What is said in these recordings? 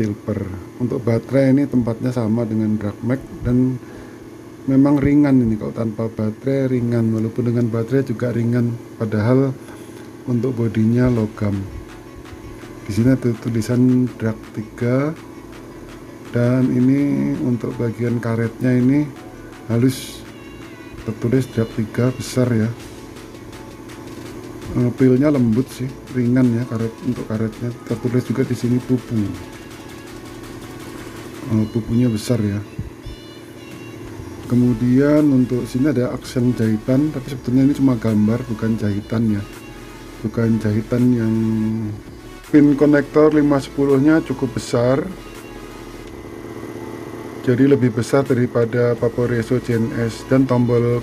silver. Untuk baterai ini tempatnya sama dengan drag mag dan memang ringan ini. Kalau tanpa baterai ringan. Walaupun dengan baterai juga ringan. Padahal untuk bodinya logam. Di sini ada tulisan drag 3 dan ini untuk bagian karetnya ini halus. Tertulis drag 3 besar ya. Pilnya lembut sih. Ringan ya karet untuk karetnya. Tertulis juga di sini pupu pupunya besar ya. Kemudian untuk sini ada aksen jahitan tapi sebetulnya ini cuma gambar bukan jahitan ya. Bukan jahitan yang pin konektor 510 nya cukup besar. Jadi lebih besar daripada Vaporeso Gen S. Dan tombol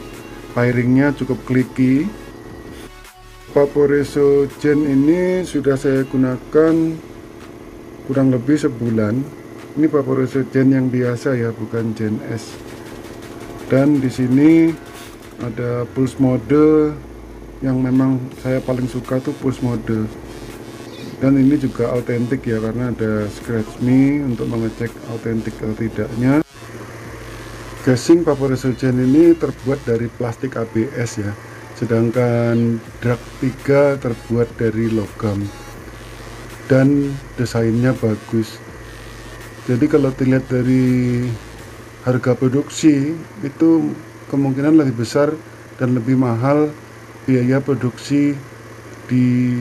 firingnya cukup kliki Vaporeso Gen ini sudah saya gunakan kurang lebih sebulan. Ini Vaporeso Gen yang biasa ya, bukan Gen S. Dan di sini ada pulse mode yang memang saya paling suka tuh pulse mode. Dan ini juga autentik ya karena ada scratch me untuk mengecek autentik atau tidaknya. Casing Vaporeso Gen ini terbuat dari plastik ABS ya sedangkan drag 3 terbuat dari logam dan desainnya bagus jadi kalau dilihat dari harga produksi itu kemungkinan lebih besar dan lebih mahal biaya produksi di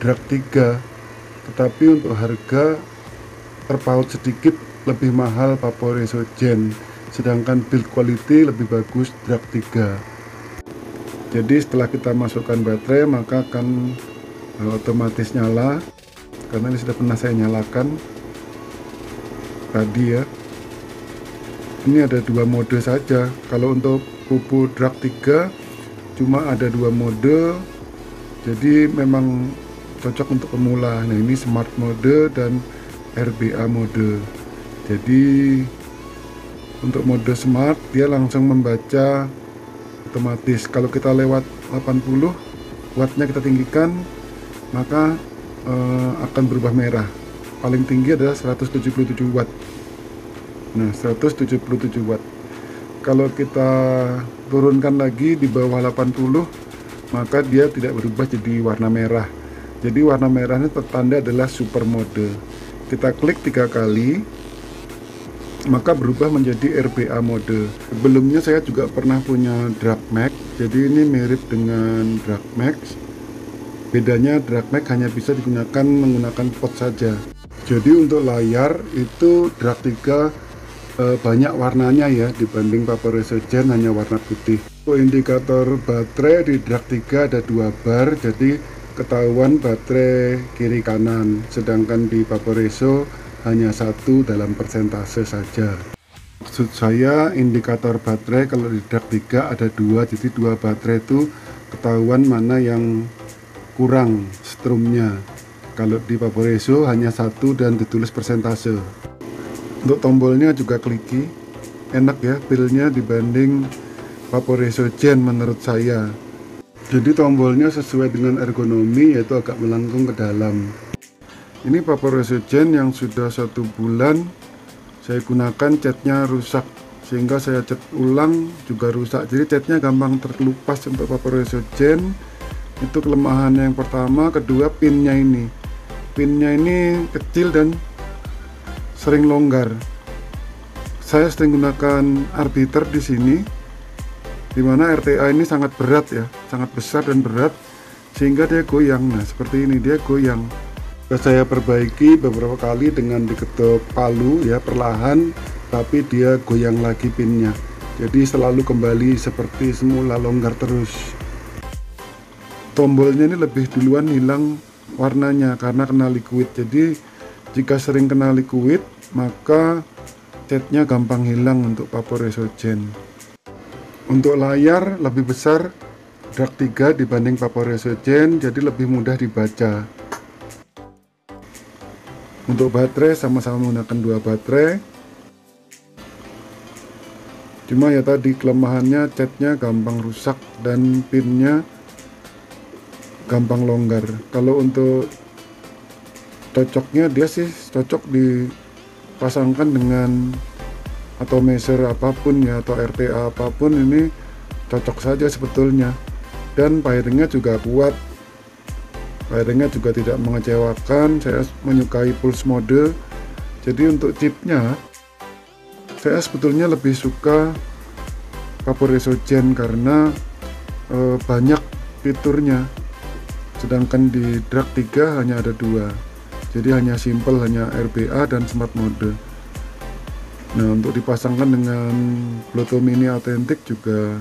drag 3 tetapi untuk harga terpaut sedikit lebih mahal Vaporeso Gen sedangkan build quality lebih bagus drag 3 jadi setelah kita masukkan baterai maka akan uh, otomatis nyala. Karena ini sudah pernah saya nyalakan tadi ya. Ini ada dua mode saja. Kalau untuk pupu drag 3 cuma ada dua mode. Jadi memang cocok untuk pemula. Nah ini smart mode dan RBA mode. Jadi untuk mode smart dia langsung membaca otomatis. Kalau kita lewat 80 wattnya kita tinggikan maka uh, akan berubah merah paling tinggi adalah 177 watt nah 177 watt kalau kita turunkan lagi di bawah 80 maka dia tidak berubah jadi warna merah jadi warna merahnya tertanda adalah super mode kita klik tiga kali maka berubah menjadi RBA mode. Sebelumnya saya juga pernah punya Max, jadi ini mirip dengan Max. Bedanya Max hanya bisa digunakan menggunakan pot saja. Jadi untuk layar itu Drag 3 eh, banyak warnanya ya dibanding Vaporeso Gen hanya warna putih. Untuk indikator baterai di 3 ada dua bar, jadi ketahuan baterai kiri kanan. Sedangkan di Vaporeso hanya satu dalam persentase saja maksud saya indikator baterai kalau di 3 ada dua jadi dua baterai itu ketahuan mana yang kurang strumnya kalau di Vaporeso hanya satu dan ditulis persentase. Untuk tombolnya juga kliki enak ya pilnya dibanding Vaporeso Gen menurut saya. Jadi tombolnya sesuai dengan ergonomi yaitu agak melengkung ke dalam. Ini paper Gen yang sudah satu bulan saya gunakan catnya rusak. Sehingga saya cat ulang juga rusak. Jadi catnya gampang terkelupas untuk paper Gen itu kelemahan yang pertama kedua pinnya ini pinnya ini kecil dan sering longgar. Saya sering gunakan arbiter di sini di mana RTA ini sangat berat ya sangat besar dan berat sehingga dia goyang. Nah seperti ini dia goyang. Saya perbaiki beberapa kali dengan diketuk palu ya perlahan tapi dia goyang lagi pinnya. Jadi selalu kembali seperti semula longgar terus. Tombolnya ini lebih duluan hilang warnanya karena kena liquid jadi jika sering kena liquid maka catnya gampang hilang untuk Vaporeso Gen untuk layar lebih besar Dark 3 dibanding Vaporeso Gen jadi lebih mudah dibaca. Untuk baterai sama-sama menggunakan dua baterai. Cuma ya tadi kelemahannya catnya gampang rusak dan pinnya gampang longgar. Kalau untuk cocoknya dia sih cocok dipasangkan dengan atau measure apa pun ya atau RTA apa pun ini cocok saja sebetulnya. Dan firingnya juga kuat. Firingnya juga tidak mengecewakan saya menyukai pulse mode. Jadi untuk chipnya saya sebetulnya lebih suka Vaporeso Gen karena e, banyak fiturnya sedangkan di drag 3 hanya ada dua. Jadi hanya simple hanya RBA dan smart mode. Nah untuk dipasangkan dengan Bluetooth Mini Authentic juga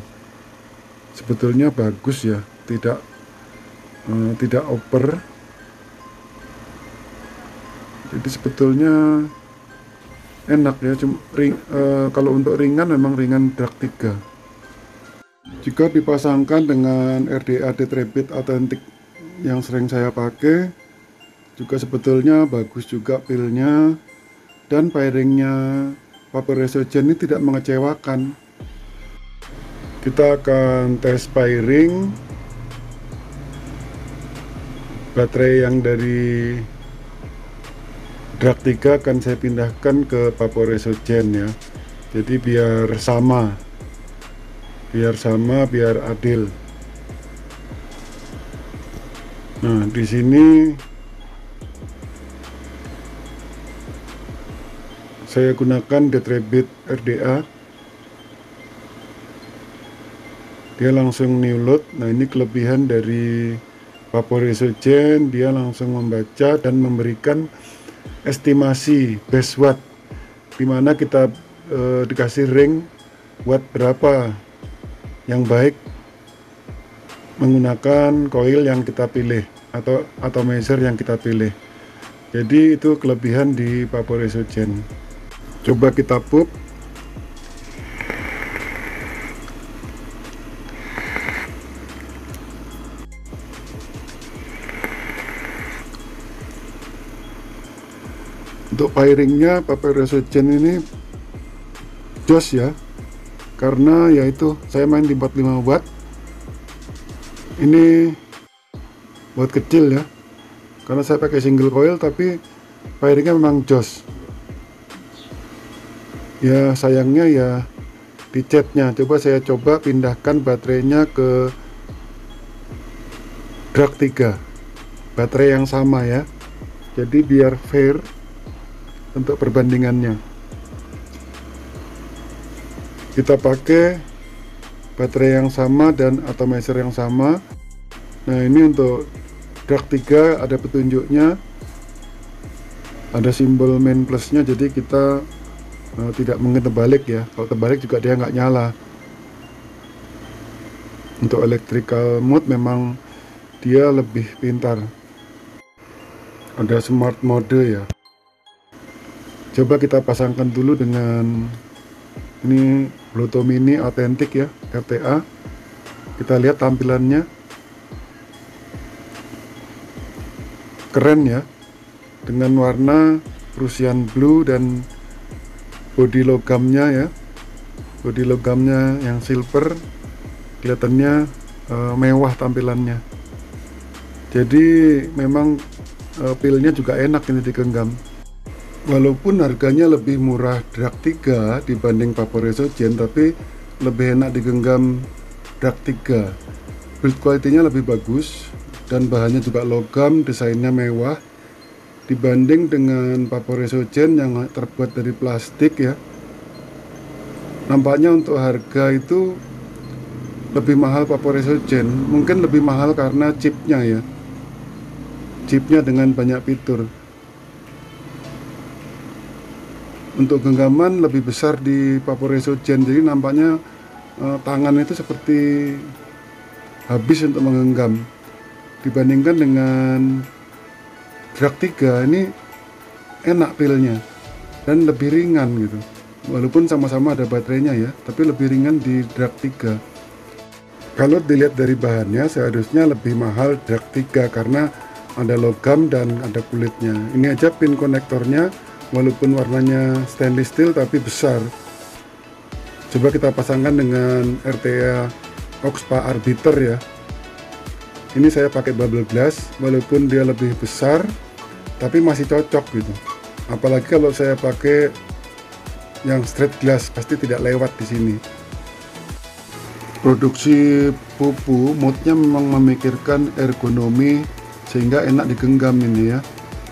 sebetulnya bagus ya. Tidak uh, tidak over. Jadi sebetulnya enak ya. Cuma ring, uh, kalau untuk ringan memang ringan drag 3 jika dipasangkan dengan RDA Tetrabit Authentic yang sering saya pakai juga sebetulnya bagus juga pilnya dan pairingnya Vaporeso Gen ini tidak mengecewakan. Kita akan tes pairing baterai yang dari drag 3 akan saya pindahkan ke Vaporeso Gen ya. Jadi biar sama. Biar sama biar adil nah di sini saya gunakan Dead Rabbit RDA dia langsung new load nah ini kelebihan dari Vaporeso Gen. Dia langsung membaca dan memberikan estimasi base watt di mana kita e, dikasih ring watt berapa yang baik menggunakan coil yang kita pilih atau measure yang kita pilih. Jadi itu kelebihan di Vaporeso coba kita pup. Untuk firingnya Gen ini jos ya. Karena yaitu saya main di 45 watt ini buat kecil ya. Karena saya pakai single coil tapi firingnya memang jos. Ya sayangnya ya di chatnya coba saya coba pindahkan baterainya ke drag 3 baterai yang sama ya. Jadi biar fair untuk perbandingannya. Kita pakai baterai yang sama dan atomizer yang sama. Nah ini untuk drag 3 ada petunjuknya. Ada simbol main plusnya jadi kita uh, tidak mungkin terbalik ya. Kalau terbalik juga dia nggak nyala. Untuk electrical mode memang dia lebih pintar. Ada smart mode ya. Coba kita pasangkan dulu dengan ini Bluetooth mini authentic ya RTA kita lihat tampilannya. Keren ya dengan warna Prussian blue dan body logamnya ya. Body logamnya yang silver kelihatannya e, mewah tampilannya. Jadi memang e, pilnya juga enak ini digenggam walaupun harganya lebih murah drag 3 dibanding Vaporeso Gen tapi lebih enak digenggam drag 3 build quality-nya lebih bagus dan bahannya juga logam desainnya mewah. Dibanding dengan Vaporeso Gen yang terbuat dari plastik ya. Nampaknya untuk harga itu lebih mahal Vaporeso Gen mungkin lebih mahal karena chipnya ya. Chipnya dengan banyak fitur untuk genggaman lebih besar di Vaporeso Gen. Jadi nampaknya eh, tangan itu seperti habis untuk menggenggam. Dibandingkan dengan drag 3 ini enak pilnya dan lebih ringan gitu. Walaupun sama-sama ada baterainya ya tapi lebih ringan di drag 3 kalau dilihat dari bahannya seharusnya lebih mahal drag 3 karena ada logam dan ada kulitnya. Ini aja pin konektornya walaupun warnanya stainless steel tapi besar. Coba kita pasangkan dengan RTA Oxpa Arbiter ya. Ini saya pakai bubble glass walaupun dia lebih besar tapi masih cocok gitu. Apalagi kalau saya pakai yang straight glass pasti tidak lewat di sini. Produksi pupu modnya memang memikirkan ergonomi sehingga enak digenggam ini ya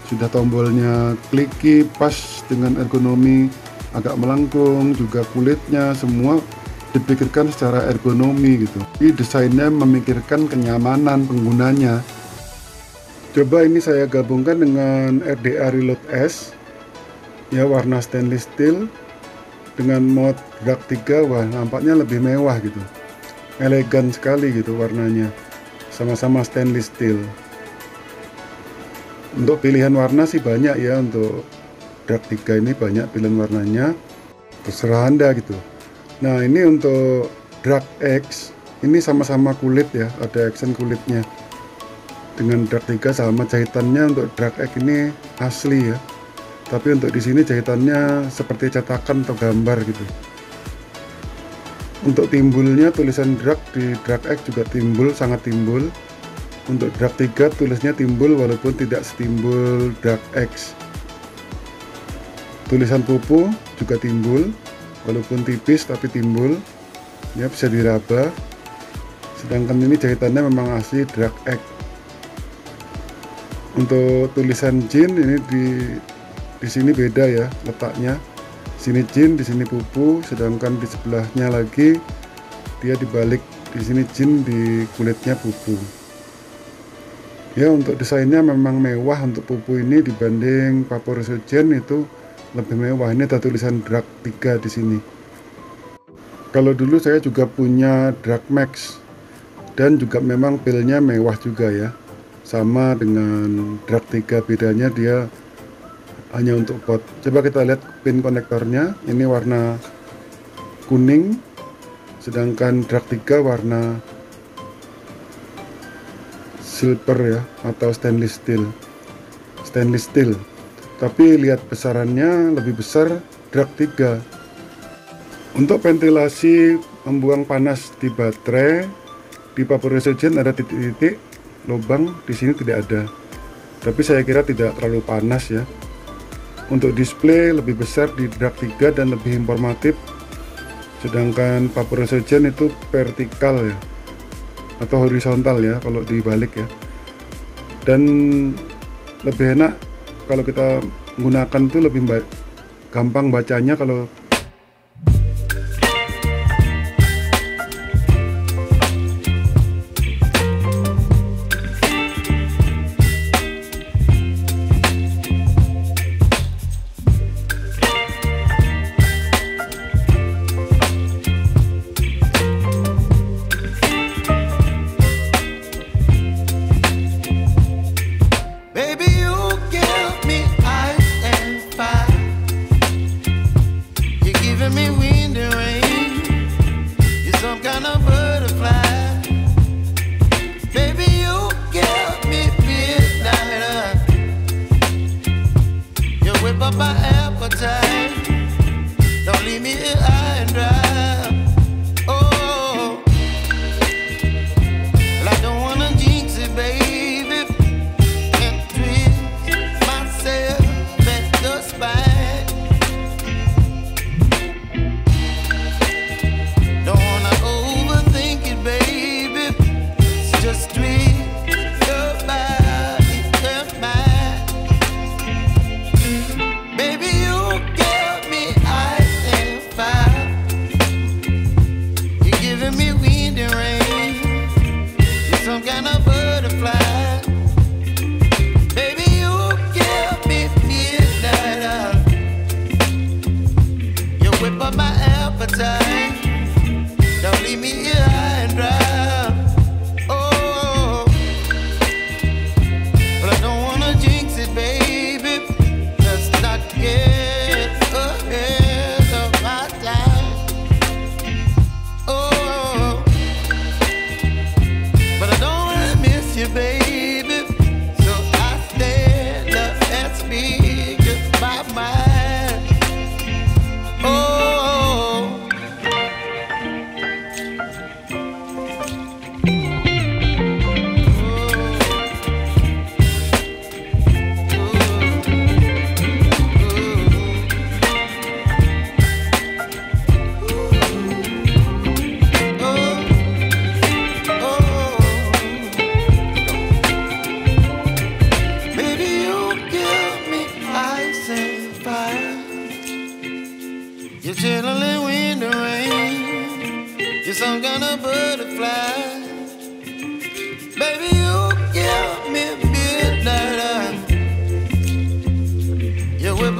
sudah tombolnya kliki pas dengan ergonomi agak melengkung juga kulitnya semua dipikirkan secara ergonomi gitu. Jadi desainnya memikirkan kenyamanan penggunanya. Coba ini saya gabungkan dengan RDA Reload S. Ya warna stainless steel dengan mod drag 3 wah nampaknya lebih mewah gitu. Elegan sekali gitu warnanya. Sama-sama stainless steel untuk pilihan warna sih banyak ya untuk drag 3 ini banyak pilihan warnanya. Terserah anda gitu. Nah ini untuk drag X ini sama-sama kulit ya ada accent kulitnya. Dengan drag 3 sama jahitannya untuk drag X ini asli ya. Tapi untuk di sini jahitannya seperti cetakan atau gambar gitu. Untuk timbulnya tulisan drag di drag X juga timbul sangat timbul untuk drag 3 tulisnya timbul walaupun tidak setimbul drag X. Tulisan pupu juga timbul walaupun tipis tapi timbul. Ya bisa diraba. Sedangkan ini jahitannya memang asli drag X. Untuk tulisan jin ini di di sini beda ya letaknya. Sini jin di sini pupu sedangkan di sebelahnya lagi dia dibalik. Di sini jin di kulitnya pupu ya untuk desainnya memang mewah untuk pupu ini dibanding Vaporesso Gen itu lebih mewah. Ini ada tulisan drag 3 di sini. Kalau dulu saya juga punya drag max dan juga memang pilnya mewah juga ya. Sama dengan drag 3 bedanya dia hanya untuk pot coba kita lihat pin konektornya. Ini warna kuning sedangkan drag 3 warna silver ya atau stainless steel. Stainless steel. Tapi lihat besarannya lebih besar drag 3 untuk ventilasi membuang panas di baterai di Vaporesso Gen ada titik-titik lubang di sini tidak ada. Tapi saya kira tidak terlalu panas ya. Untuk display lebih besar di drag 3 dan lebih informatif. Sedangkan Vaporesso Gen itu vertikal ya atau horizontal ya kalau dibalik ya. Dan lebih enak kalau kita menggunakan itu lebih gampang bacanya kalau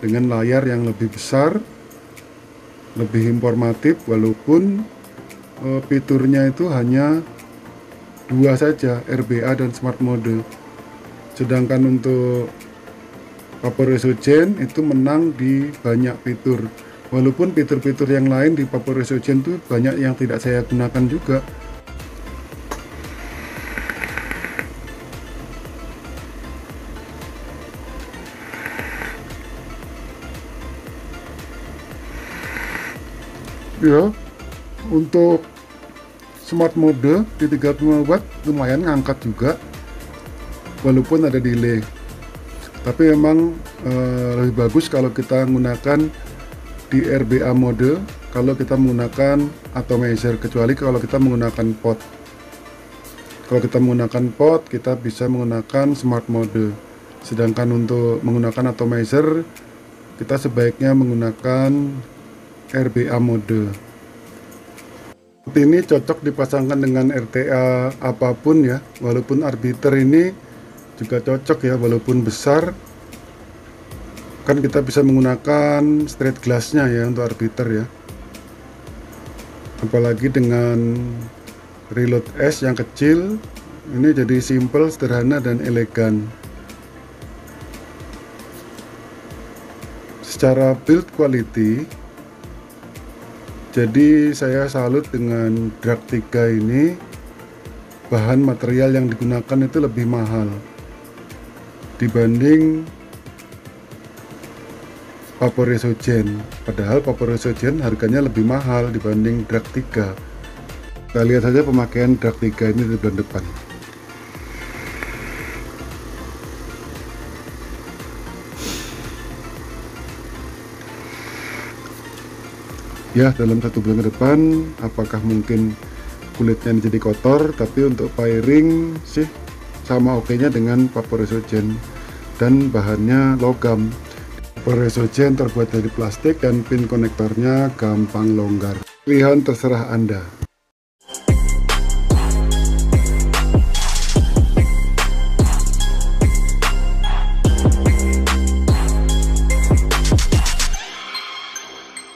dengan layar yang lebih besar lebih informatif walaupun eh, fiturnya itu hanya dua saja RBA dan Smart Mode. Sedangkan untuk Vaporeso Gen itu menang di banyak fitur. Walaupun fitur-fitur yang lain di Vaporeso Gen itu banyak yang tidak saya gunakan juga ya untuk smart mode di 35 watt lumayan ngangkat juga walaupun ada delay. Tapi memang eh, lebih bagus kalau kita menggunakan di RBA mode kalau kita menggunakan atomizer kecuali kalau kita menggunakan pot. Kalau kita menggunakan pot kita bisa menggunakan smart mode. Sedangkan untuk menggunakan atomizer kita sebaiknya menggunakan RBA mode. Ini cocok dipasangkan dengan RTA apa pun ya walaupun arbiter ini juga cocok ya walaupun besar. Kan kita bisa menggunakan straight glassnya ya untuk arbiter ya. Apalagi dengan reload S yang kecil ini jadi simple sederhana dan elegan. Secara build quality jadi saya salut dengan drag 3 ini. Bahan material yang digunakan itu lebih mahal dibanding Vaporeso Gen padahal Vaporeso Gen harganya lebih mahal dibanding drag 3 kita lihat saja pemakaian drag 3 ini di bulan depan ya dalam satu bulan ke depan apakah mungkin kulitnya jadi kotor tapi untuk firing sih sama oke nya dengan Gen dan bahannya logam. Gen terbuat dari plastik dan pin konektornya gampang longgar. Pilihan terserah anda